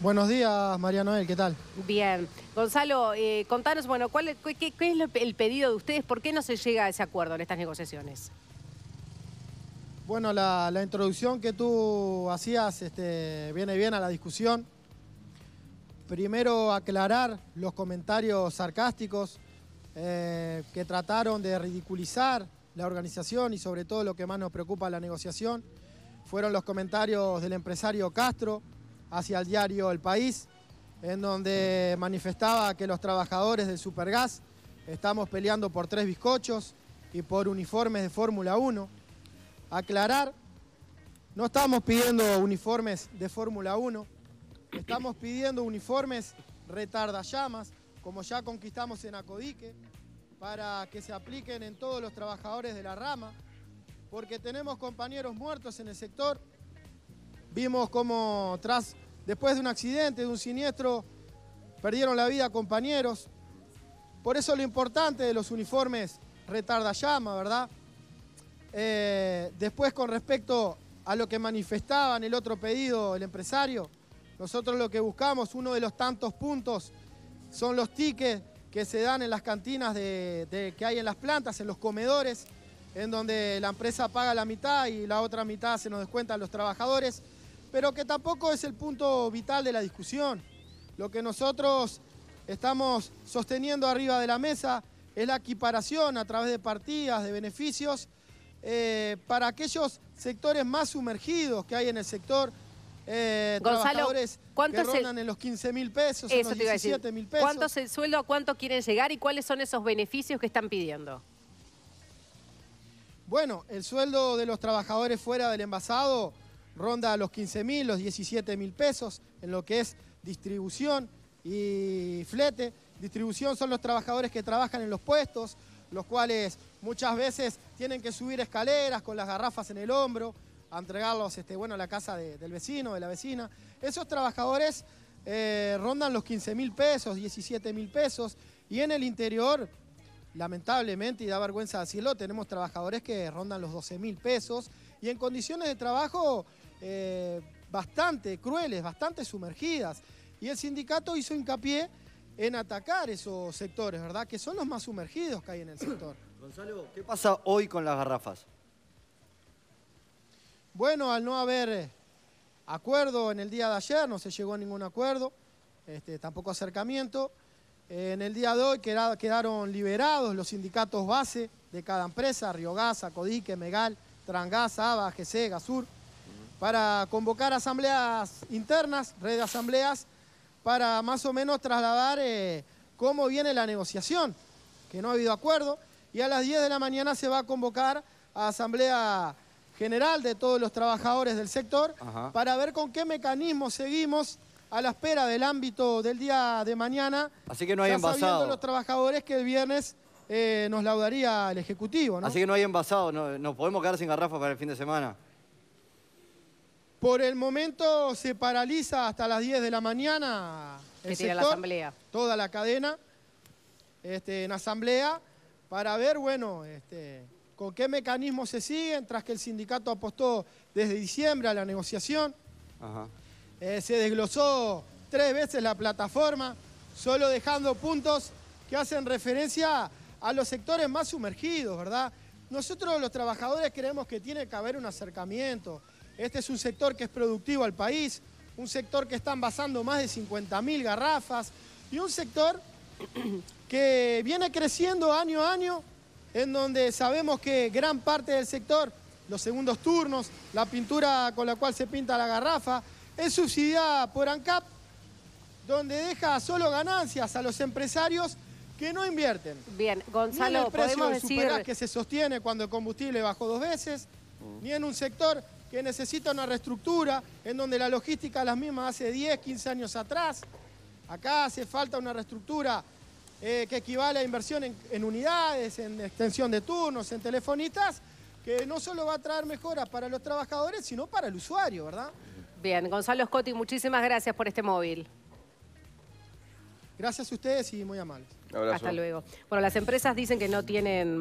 Buenos días, María Noel, ¿qué tal? Bien. Gonzalo, eh, contanos, bueno, ¿cuál, qué, qué, es el pedido de ustedes? ¿Por qué no se llega a ese acuerdo en estas negociaciones? Bueno, la, introducción que tú hacías este, viene bien a la discusión. Primero, aclarar los comentarios sarcásticos eh, que trataron de ridiculizar la organización y sobre todo lo que más nos preocupa la negociación. Fueron los comentarios del empresario Castro, hacia el diario El País, en donde manifestaba que los trabajadores del Supergas estamos peleando por tres bizcochos y por uniformes de Fórmula 1. Aclarar, no estamos pidiendo uniformes de Fórmula 1, estamos pidiendo uniformes retardallamas, como ya conquistamos en Acodique, para que se apliquen en todos los trabajadores de la rama, porque tenemos compañeros muertos en el sector. Vimos cómo tras Después de un accidente, de un siniestro, perdieron la vida compañeros. Por eso lo importante de los uniformes retarda llama, ¿verdad? Eh, después con respecto a lo que manifestaba en el otro pedido el empresario, nosotros lo que buscamos, uno de los tantos puntos, son los tickets que se dan en las cantinas que hay en las plantas, en los comedores, en donde la empresa paga la mitad y la otra mitad se nos descuentan los trabajadores pero que tampoco es el punto vital de la discusión. Lo que nosotros estamos sosteniendo arriba de la mesa es la equiparación a través de partidas, de beneficios, eh, para aquellos sectores más sumergidos que hay en el sector, eh, trabajadores que rondan en los 15 mil pesos, en los 17 mil pesos. ¿Cuánto es el sueldo, a cuánto quieren llegar y cuáles son esos beneficios que están pidiendo? Bueno, el sueldo de los trabajadores fuera del envasado ronda los 15 mil, los 17 mil pesos en lo que es distribución y flete. Distribución son los trabajadores que trabajan en los puestos, los cuales muchas veces tienen que subir escaleras con las garrafas en el hombro, a entregarlos este, bueno, a la casa del vecino, de la vecina. Esos trabajadores eh, rondan los 15 mil pesos, 17 mil pesos, y en el interior, lamentablemente, y da vergüenza decirlo, tenemos trabajadores que rondan los 12 mil pesos, y en condiciones de trabajo eh, bastante crueles, bastante sumergidas. Y el sindicato hizo hincapié en atacar esos sectores, ¿verdad? Que son los más sumergidos que hay en el sector. Gonzalo, ¿qué pasa hoy con las garrafas? Bueno, al no haber eh, acuerdo en el día de ayer, no se llegó a ningún acuerdo, este, tampoco acercamiento. en el día de hoy quedaron liberados los sindicatos base de cada empresa, Riogasa, Codique, Megal, Trangas, ABA, GC, Gasur para convocar asambleas internas, red de asambleas, para más o menos trasladar eh, cómo viene la negociación, que no ha habido acuerdo, y a las 10 de la mañana se va a convocar a asamblea general de todos los trabajadores del sector para ver con qué mecanismo seguimos a la espera del ámbito del día de mañana. Así que no hay envasado. Sabiendo los trabajadores que el viernes eh, nos laudaría el Ejecutivo. Así que no hay envasado, no, nos podemos quedar sin garrafas para el fin de semana. Por el momento se paraliza hasta las 10 de la mañana el sector, la asamblea. toda la cadena este, en asamblea para ver, bueno, este, con qué mecanismos se siguen, tras que el sindicato apostó desde diciembre a la negociación. Eh, se desglosó tres veces la plataforma, solo dejando puntos que hacen referencia a los sectores más sumergidos, ¿verdad? Nosotros los trabajadores creemos que tiene que haber un acercamiento, este es un sector que es productivo al país, un sector que está envasando más de 50.000 garrafas y un sector que viene creciendo año a año, en donde sabemos que gran parte del sector, los segundos turnos, la pintura con la cual se pinta la garrafa, es subsidiada por ANCAP, donde deja solo ganancias a los empresarios que no invierten. Bien, Gonzalo, ni en el precio del decir... que se sostiene cuando el combustible bajó dos veces, ni en un sector que necesita una reestructura, en donde la logística es la misma hace 10, 15 años atrás. Acá hace falta una reestructura eh, que equivale a inversión en, unidades, en extensión de turnos, en telefonistas, que no solo va a traer mejoras para los trabajadores, sino para el usuario, ¿verdad? Bien, Gonzalo Scotti, muchísimas gracias por este móvil. Gracias a ustedes y muy amables. Hasta luego. Bueno, las empresas dicen que no tienen